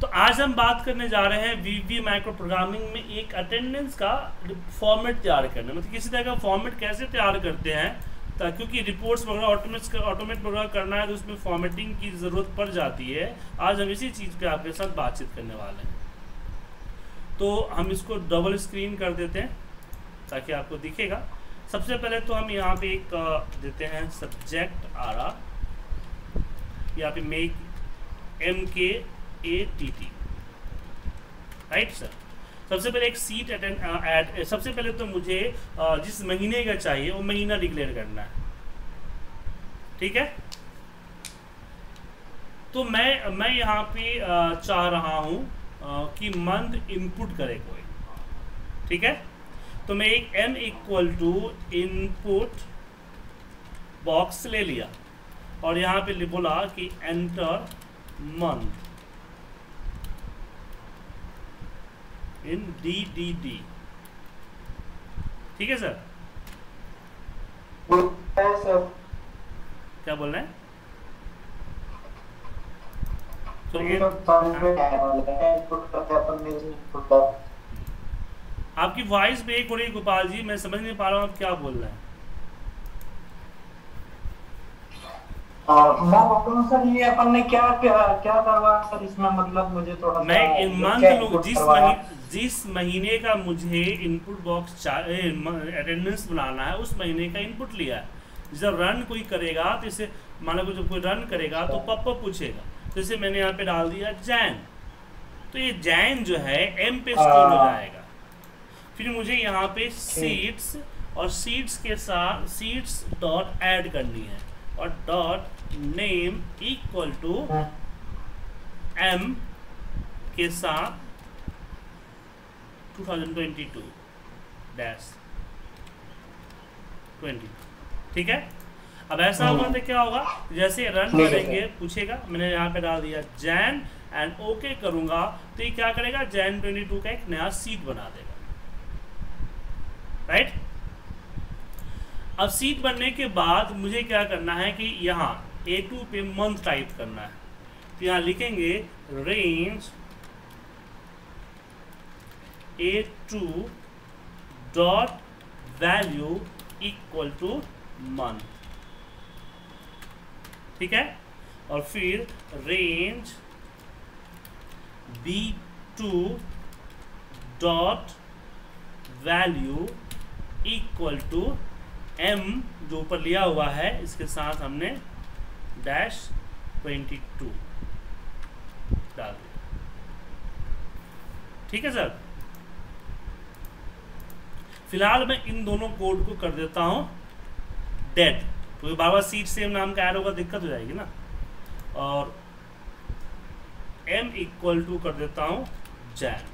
तो आज हम बात करने जा रहे हैं वीवी माइक्रो प्रोग्रामिंग में एक अटेंडेंस का फॉर्मेट तैयार करना मतलब किसी तरह का फॉर्मेट कैसे तैयार करते हैं ताकि क्योंकि रिपोर्ट्स वगैरह ऑटोमेट ऑटोमेट वगैरह करना है तो उसमें फॉर्मेटिंग की ज़रूरत पड़ जाती है। आज हम इसी चीज़ पे आपके साथ बातचीत करने वाले हैं। तो हम इसको डबल स्क्रीन कर देते हैं, ताकि आपको दिखेगा। सबसे पहले तो हम यहाँ पे एक देते हैं सब्जेक्ट आ रहा यहाँ पे make M K A T T right sir सबसे पहले एक सीट अटेंड ऐड सबसे पहले तो मुझे uh, जिस महीने का चाहिए वो महीना डिक्लेयर करना है। ठीक है? तो मैं मैं यहाँ पे uh, चाह रहा हूँ uh, कि मंथ इनपुट करे कोई। ठीक है? तो मैं एक M equal to input box ले लिया। और यहाँ पे बोला कि enter month in D D D. ठीक है, सर? क्या बोल रहे हैं? तो तो आपकी वॉइस ब्रेक हो रही है, गोपाल जी, मैं समझ नहीं पा रहा हूँ, आप क्या बोल रहे हैं? मैं सर ये अपन ने क्या क्या करवाया सर इसमें मतलब मुझे थोड़ा मैं मंथ जिस महीने जिस महीने का मुझे इनपुट बॉक्स अटेंडेंस बनाना है उस महीने का इनपुट लिया है। जब रन कोई करेगा तो इसे मान लो जब कोई रन करेगा तो पप्पा पूछेगा। तो इसे मैंने यहाँ पे डाल दिया जैन तो ये जैन जो है एम पे स्टोर हो हाँ। जाएगा। फिर मुझे यहाँ पे सीट्स और सीट्स के साथ सीट्स डॉट ऐड करनी है। और डॉट नेम इक्वल टू हाँ, एम के साथ 2022 डैश 20 ठीक है? अब ऐसा हम्म। होगा तो क्या होगा? जैसे रन करेंगे पूछेगा मैंने यहाँ पे डाल दिया जैन एंड ओके करूँगा तो ये क्या करेगा? जैन 22 का एक नया सीट बना देगा। राइट अब सीट बनने के बाद मुझे क्या करना है कि यहाँ ए टू पे मंथ टाइप करना है। तो यहाँ लिखेंगे range A2 dot value equal to ठीक है? और फिर range B2 dot value equal to M जो ऊपर लिया हुआ है, इसके साथ हमने डैश 22 डाल दिया। ठीक है सर फ़िलहाल मैं इन दोनों कोड को कर देता हूँ. डेड क्योंकि बाबा सीट सेम नाम का ऐड होगा दिक्कत हो जाएगी ना? और एम इक्वल टू कर देता हूँ जैन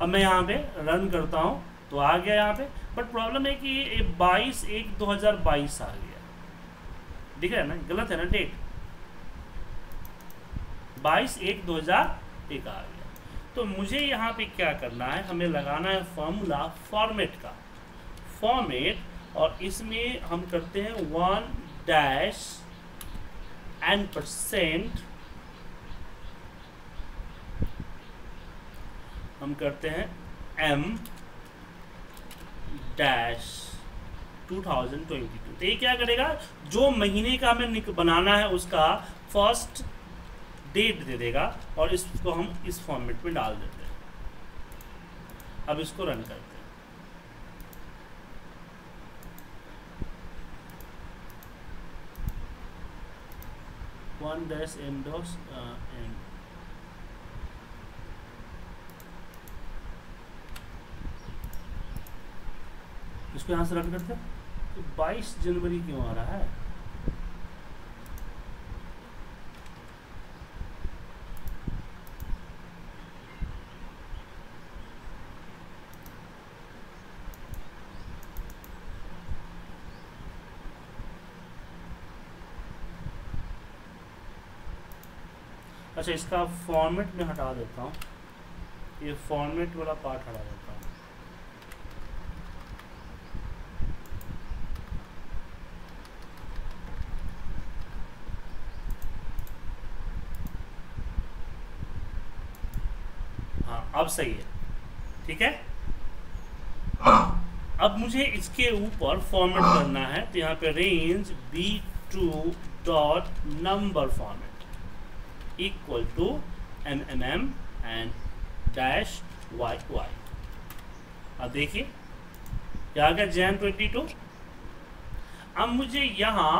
अब मैं यहाँ पे रन करता हूँ तो आ गया यहाँ पे. बट प्रॉब्लम है कि ये बाईस एक दो हज़ार बाईस आ गया. दिख रहा है ना? गलत है ना? डेट बाईस एक दो हज़ार एक आ गया. तो मुझे यहाँ पे क्या करना है? हमें लगाना है फॉर्मूला फॉर्मेट का। फॉर्मेट और इसमें हम करते हैं वन डैश एन परसेंट हम करते हैं एम डैश 2022 तो ये क्या करेगा? जो महीने का हमें बनाना है उसका फ़र्स्ट डेट दे देगा और इसको हम इस फॉर्मेट में डाल देते हैं। अब इसको रन करते हैं। वन डैश एम डॉस इसको यहाँ से रन करते हैं। तो 22 जनवरी क्यों आ रहा है? अच्छा इसका फॉर्मेट में हटा देता हूँ। ये फॉर्मेट वाला पार्ट हटा देता हूँ। हाँ अब सही है। ठीक है? अब मुझे इसके ऊपर फॉर्मेट करना है। तो यहाँ पे range B two dot number format M M M and dash Y Y अब देखिए क्या आ गया जैन ट्वेंटी टू? अब मुझे यहाँ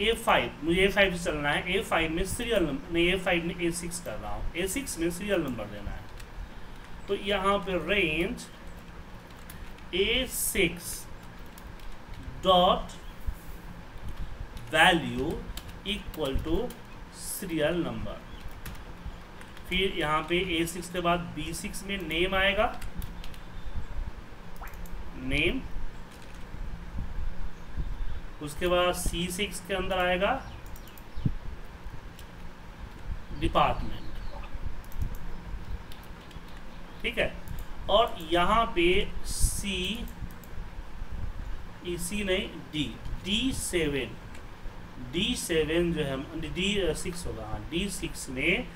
ए फाइव मुझे ए फाइव से चलना है। ए फाइव में सीरियल नंबर नहीं ए फाइव में ए सिक्स कर रहा हूँ। ए सिक्स में सीरियल नंबर देना है। तो यहाँ पे range A six dot value equal to serial number फिर यहाँ पे ए सिक्स के बाद बी सिक्स में नेम आएगा। नेम उसके बाद सी सिक्स के अंदर आएगा। डिपार्टमेंट ठीक है? और यहाँ पे सी सी नहीं D D seven D seven जो है डी सिक्स होगा हाँ डी सिक्स में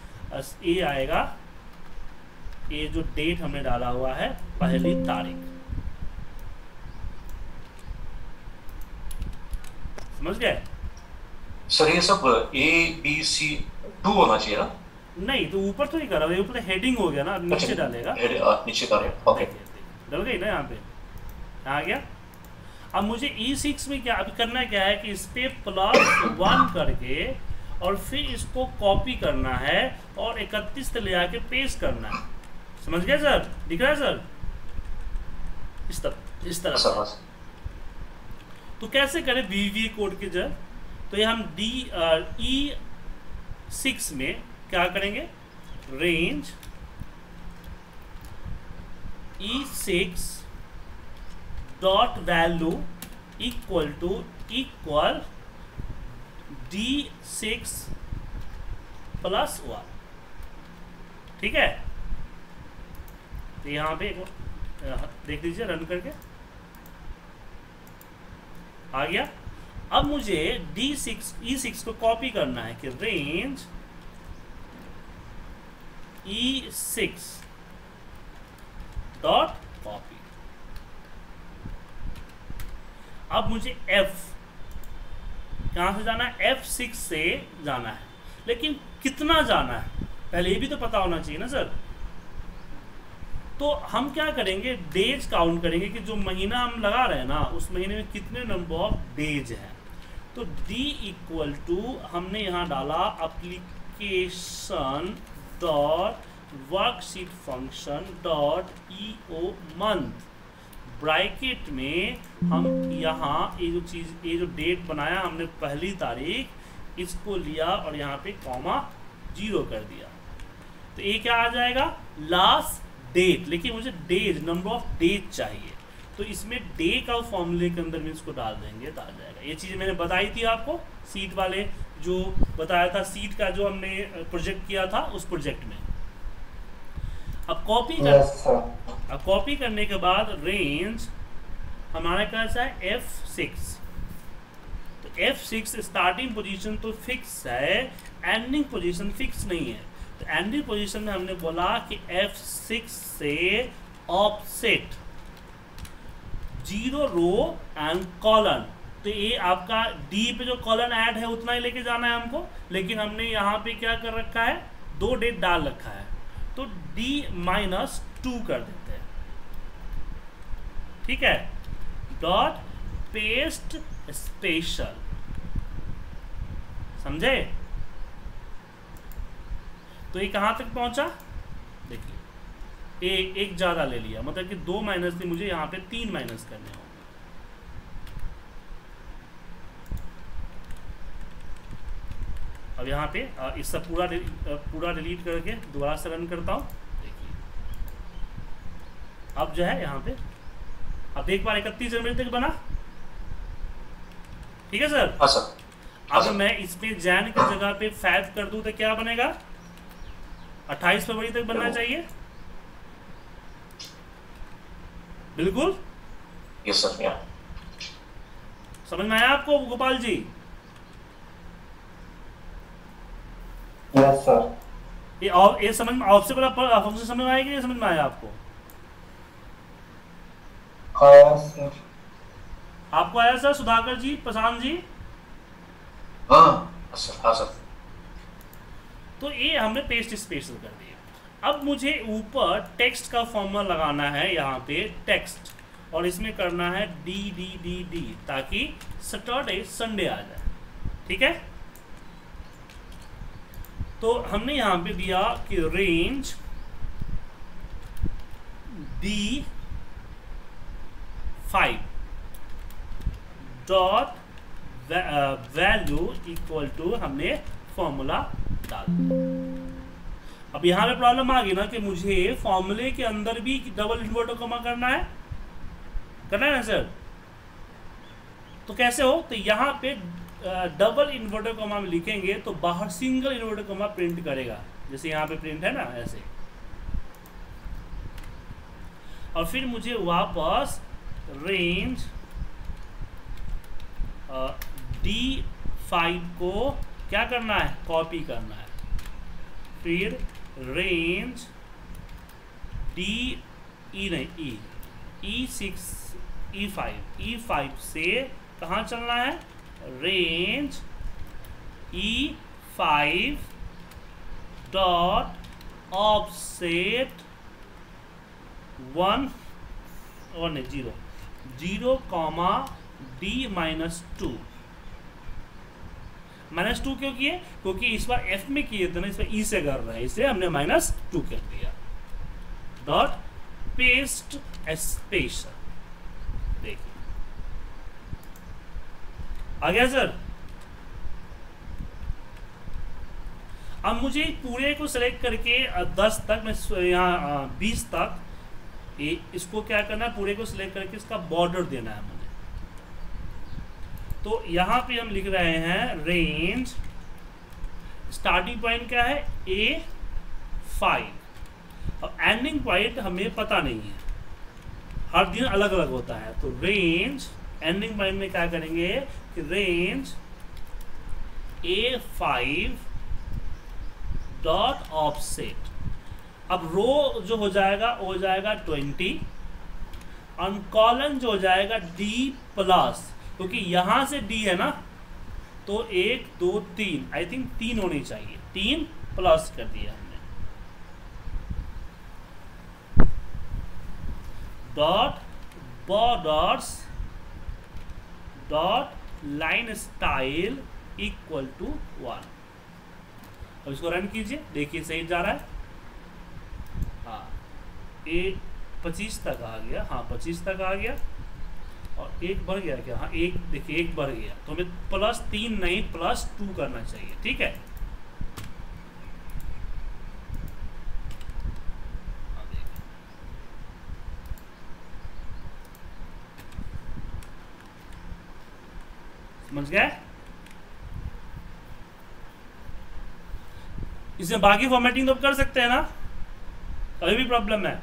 ए आएगा। ये जो डेट हमने डाला हुआ है पहली तारीख। समझ गए? सर ये सब ए बी सी टू होना चाहिए ना? नहीं तो ऊपर तो नहीं कर रहा ऊपर हेडिंग हो गया ना नीचे डालेगा। नीचे ओके डल गई ना यहाँ पे? आ गया? अब मुझे ई सिक्स में क्या अभी करना क्या है कि इस पे प्लस वन करके और फिर इसको कॉपी करना है और इकतीस ले आके पेस्ट करना है। समझ गए सर दिख रहा है सर इस तरह इस तरह सर से तो कैसे करें वी कोड के जर तो ये हम डी ई सिक्स में क्या करेंगे? Range E six dot value equal to equal D six plus one ठीक है? तो यहाँ पे देख लीजिए रन करके। आ गया। अब मुझे डी सिक्स ई सिक्स को कॉपी करना है कि range E six dot copy अब मुझे एफ़ कहाँ से जाना है? एफ़ सिक्स से जाना है। लेकिन कितना जाना है? पहले ये भी तो पता होना चाहिए ना, सर। तो हम क्या करेंगे? डेज़ काउंट करेंगे कि जो महीना हम लगा रहे हैं ना, उस महीने में कितने नंबर ऑफ़ डेज़ हैं। तो d इक्वल टू हमने यहाँ डाला application dot worksheet function dot E O month bracket में हम यहाँ ये जो चीज़, ये जो डेट बनाया हमने पहली तारीख, इसको लिया और यहाँ पे कॉमा ज़ीरो कर दिया। तो ये क्या आ जाएगा? लास्ट डेट लेकिन मुझे डेज़ नंबर ऑफ़ डेज़ चाहिए। तो इसमें डे का फॉर्मूले के अंदर में इसको डाल देंगे तो आ जाएगा। ये चीज़ मैंने बताई थी आपको सीट वाले, जो बताया था सीट का जो हमने प्रोजेक्ट किया था, उस प्रोजेक्ट में। अब कॉपी कर अब कॉपी करने के बाद रेंज हमारा कैसा है एफ़ सिक्स तो एफ़ सिक्स स्टार्टिंग पोजीशन तो फिक्स है एंडिंग पोजीशन फिक्स नहीं है. तो एंडिंग पोजीशन में हमने बोला कि एफ़ सिक्स से offset zero row and colon तो ये आपका डी पे जो कॉलन ऐड है उतना ही लेके जाना है हमको. लेकिन हमने यहाँ पे क्या कर रखा है? दो डेट डाल रखा है. तो डी माइनस टू कर देते हैं। ठीक है? डॉट पेस्ट स्पेशल समझे? तो ये कहाँ तक पहुँचा? देखिए ए, एक ज़्यादा ले लिया मतलब कि दो माइनस थी मुझे यहाँ पे तीन माइनस करने होंगे अब यहाँ पे इस सब पूरा डिली- पूरा डिलीट करके दोबारा से रन करता हूँ। अब जो है यहाँ पे अब एक बार इकतीस जनवरी तक बना। ठीक है सर? हाँ सर। हाँ अब मैं इस पे जैन की जगह पे फैब कर दूँ तो क्या बनेगा? 28 फरवरी तक बनना चाहिए। बिल्कुल? यस सर समझ में आया आपको गोपाल जी? यस सर ये और ये समझ में फ़ंक्शन समझ में आएगा या समझ में आया आपको? आया सर आपको आया सर सुधाकर जी प्रशांत जी? हाँ सर हाँ सर. तो ये हमने पेस्ट स्पेशल कर दिया। अब मुझे ऊपर टेक्स्ट का फॉर्मूला लगाना है यहाँ पे टेक्स्ट और इसमें करना है डी डी डी डी ताकि सैटरडे संडे आ जाए। ठीक है? तो हमने यहाँ पे दिया कि range D five dot value equal to हमने फॉर्मूला डाल। अब यहाँ पे प्रॉब्लम आ गई ना कि मुझे फॉर्मूले के अंदर भी डबल इन्वर्टर कमा करना है। करना है ना सर तो कैसे हो? तो यहाँ पे डबल इन्वर्टर कॉमा में लिखेंगे तो बाहर सिंगल इन्वर्टर कॉमा प्रिंट करेगा। जैसे यहाँ पे प्रिंट है ना, ऐसे। और फिर मुझे वापस रेंज डी फाइव को क्या करना है? कॉपी करना है। फिर रेंज डी ई नहीं E E six E five E five से कहाँ चलना है? Range E five dot offset one और नहीं zero zero comma D minus two minus two क्यों किए? क्योंकि इस बार एफ़ में किए थे ना, इस बार ई से कर रहे हैं, इसलिए हमने माइनस टू कर दिया. डॉट पेस्ट स्पेशल देखिए आ गया सर। अब मुझे पूरे को सेलेक्ट करके दस तक मैं यहाँ बीस तक, ये इसको क्या करना है? पूरे को सिलेक्ट करके इसका बॉर्डर देना है मुझे। तो यहाँ पे हम लिख रहे हैं रेंज स्टार्टिंग पॉइंट क्या है? ए फाइव और एंडिंग पॉइंट हमें पता नहीं है। हर दिन अलग अलग होता है। तो रेंज एंडिंग पॉइंट में क्या करेंगे? कि range A five dot offset अब रो जो हो जाएगा, वो हो जाएगा ट्वेंटी और कॉलन जो हो जाएगा डी प्लस क्योंकि यहाँ से डी है ना तो एक, दो, तीन. आई थिंक तीन होनी चाहिए. तीन प्लस कर दिया हमने. Dot borders dot line style equal to one अब इसको रन कीजिए, देखिए सही जा रहा है। हाँ ए पच्चीस तक आ गया। हाँ पच्चीस तक आ गया। और एक बढ़ गया क्या? हाँ एक, देखिए, एक बढ़ गया। तो हमें प्लस तीन नहीं प्लस टू करना चाहिए, ठीक है देखिए। समझ गए इसमें बाकी फॉर्मेटिंग तो कर सकते हैं ना। कभी भी प्रॉब्लम है।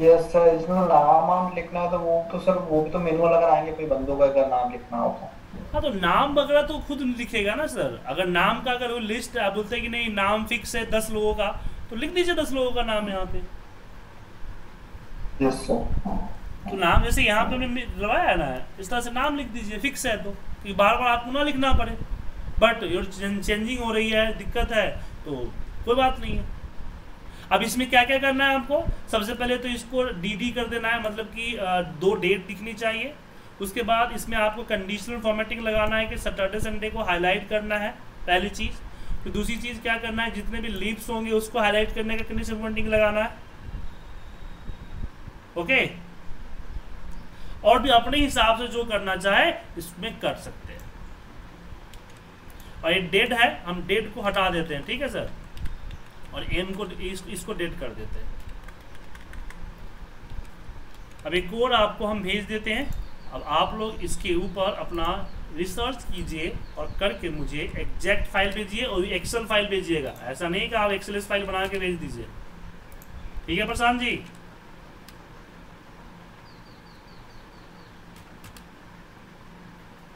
यस सर इसमें नाम वाम लिखना तो वो तो सर वो भी तो मैनुअल अगर आएँगे कोई बंदों का अगर नाम लिखना हो तो। हाँ तो नाम वगैरह तो खुद लिखेगा ना सर अगर नाम का अगर वो लिस्ट आप बोलते हैं कि नहीं नाम फिक्स है दस लोगों का तो लिख दीजिए दस लोगों का नाम यहाँ पे। यस सर तो नाम जैसे यहाँ पे हमने लगाया ना है इस तरह से नाम लिख दीजिए फिक्स है तो कि बार बार आपको ना लिखना पड़े। बट योर चेंजिंग हो रही है, दिक्कत है तो कोई बात नहीं है। अब इसमें क्या क्या करना है आपको सबसे पहले तो इसको डी कर देना है मतलब कि दो डेट दिखनी चाहिए। उसके बाद इसमें आपको कंडीशनल फॉर्मेटिंग लगाना है कि सैटरडे संडे को हाईलाइट करना है, पहली चीज़। फिर दूसरी चीज़ क्या करना है? जितने भी लीव्स होंगे, उसको हाईलाइट करने का कंडीशनल फॉर्मेटिंग लगाना है। ओके और भी अपने हिसाब से जो करना चाहे इसमें कर सकते हैं। और ये डेट है हम डेट को हटा देते हैं ठीक है सर और एम को इस, इसको डेट कर देते हैं। अब एक कोड आपको हम भेज देते हैं। अब आप लोग इसके ऊपर अपना रिसर्च कीजिए और करके मुझे एग्जैक्ट फ़ाइल भेजिए और एक्सेल फ़ाइल भेजिएगा। ऐसा नहीं कि आप एक्सेल फ़ाइल बना के भेज दीजिए। ठीक है प्रशांत जी?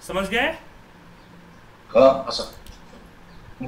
समझ गए? हाँ सर।